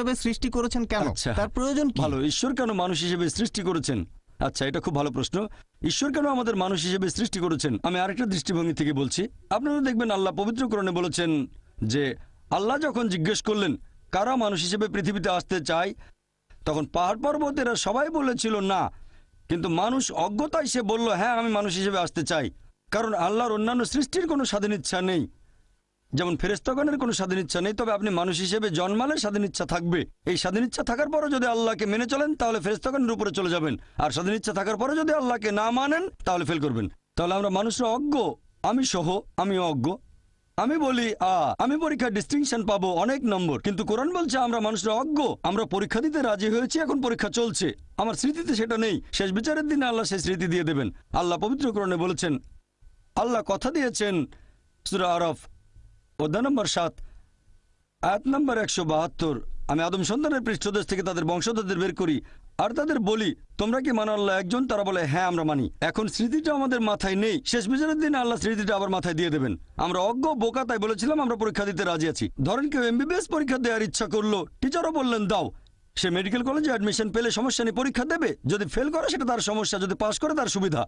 হিসেবে সৃষ্টি করেছেন কেন? আচ্ছা। তার প্রয়োজন কি? ভালো। ঈশ্বর কেন মানুষ হিসেবে সৃষ্টি করেছেন? আচ্ছা এটা খুব ভালো প্রশ্ন। ঈশ্বর কেন আমাদের মানুষ হিসেবে সৃষ্টি করেছেন? আমি আরেকটা দৃষ্টিভঙ্গি থেকে বলছি। আপনারা দেখবেন আল্লাহ পবিত্রকরণে বলেছেন যে আল্লাহ যখন জিজ্ঞেস করলেন কারা মানুষ হিসেবে পৃথিবীতে আসতে চায়? তখন পাহাড় পর্বতেরা সবাই বলেছিল না। কিন্তু মানুষ অজ্ঞতায় সে বলল হ্যাঁ আমি মানুষ হিসেবে আসতে চাই। কারণ আল্লাহর অন্যান্য সৃষ্টির কোনো স্বাধীন ইচ্ছা নেই। যেমন ফেরেস্তগণের কোনো স্বাধীন ইচ্ছা নেই, তবে আপনি মানুষ হিসেবে জন্মালে স্বাধীন ইচ্ছা থাকবে। এই স্বাধীন ইচ্ছা থাকার পরও যদি আল্লাহকে মেনে চলেন, তাহলে ফেরেস্তগণের উপরে চলে যাবেন। আর স্বাধীন ইচ্ছা থাকার পরে যদি আল্লাহকে না মানেন, তাহলে ফেল করবেন। তাহলে আমরা মানুষরা অজ্ঞ। আমি সহ, আমি অজ্ঞ। আমি বলি, আ, আমি পরীক্ষার ডিস্টিংশন পাবো অনেক নম্বর। কিন্তু কোরআন বলছে, আমরা মানুষরা অজ্ঞ। আমরা পরীক্ষা দিতে রাজি হয়েছি, এখন পরীক্ষা চলছে। আমার স্মৃতিতে সেটা নেই। শেষ বিচারের দিনে আল্লাহ সেই স্মৃতি দিয়ে দেবেন। আল্লাহ পবিত্র কোরআনে বলেছেন, আল্লাহ কথা দিয়েছেন, সুরা আরফ। অধ্যায় নম্বর সাত। আয়াত নম্বর একশো বাহাত্তর। আমি আদম সন্তানের পৃষ্ঠদেশ থেকে তাদের বংশধরদের বের করি, আর তাদের বলি, তোমরা কি মানো আল্লাহ একজন? তারা বলে হ্যাঁ আমরা মানি। এখন স্মৃতিটা আমাদের মাথায় নেই। শেষ বিচারের দিন আল্লাহ স্মৃতিটা আবার মাথায় দিয়ে দেবেন। আমরা অজ্ঞ, বোকা, তাই বলেছিলাম আমরা পরীক্ষা দিতে রাজি আছি। ধরেন কেউ এমবিবিএস পরীক্ষা দেওয়ার ইচ্ছা করল, টিচারও বললেন, দাও। সে মেডিকেল কলেজে অ্যাডমিশন পেলে সমস্যা নিয়ে পরীক্ষা দেবে। যদি ফেল করে, সেটা তার সমস্যা, যদি পাশ করে, তার সুবিধা।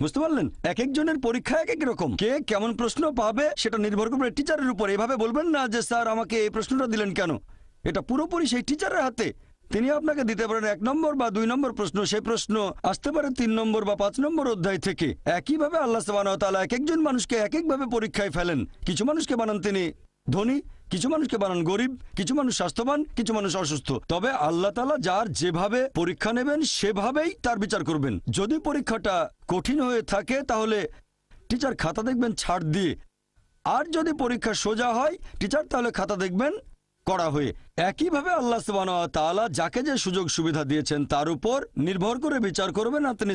বুঝতে পারলেন? এক একজনের পরীক্ষা এক এক রকম। কে কেমন প্রশ্ন পাবে সেটা নির্ভর করবে টিচারের উপর। এভাবে বলবেন না যে, স্যার, আমাকে এই প্রশ্নটা দিলেন কেন? এটা পুরোপুরি সেই টিচারের হাতে। তিনি আপনাকে দিতে পারেন এক নম্বর বা দুই নম্বর প্রশ্ন, সেই প্রশ্ন আসতে পারে তিন নম্বর বা পাঁচ নম্বর অধ্যায় থেকে। একইভাবে আল্লাহ তালা এক একজন মানুষকে এক একভাবে পরীক্ষায় ফেলেন। কিছু মানুষকে বানান তিনি ধনী, কিছু মানুষকে বানান গরিব, কিছু মানুষ স্বাস্থ্যবান, কিছু মানুষ অসুস্থ। তবে আল্লাহ তালা যার যেভাবে পরীক্ষা নেবেন, সেভাবেই তার বিচার করবেন। যদি পরীক্ষাটা কঠিন হয়ে থাকে, তাহলে টিচার খাতা দেখবেন ছাড় দিয়ে। আর যদি পরীক্ষা সোজা হয়, টিচার তাহলে খাতা দেখবেন করা হয়ে। একইভাবে আল্লাহ সুবাহ তাআলা যাকে যে সুযোগ সুবিধা দিয়েছেন, তার উপর নির্ভর করে বিচার করবেন, আর তিনি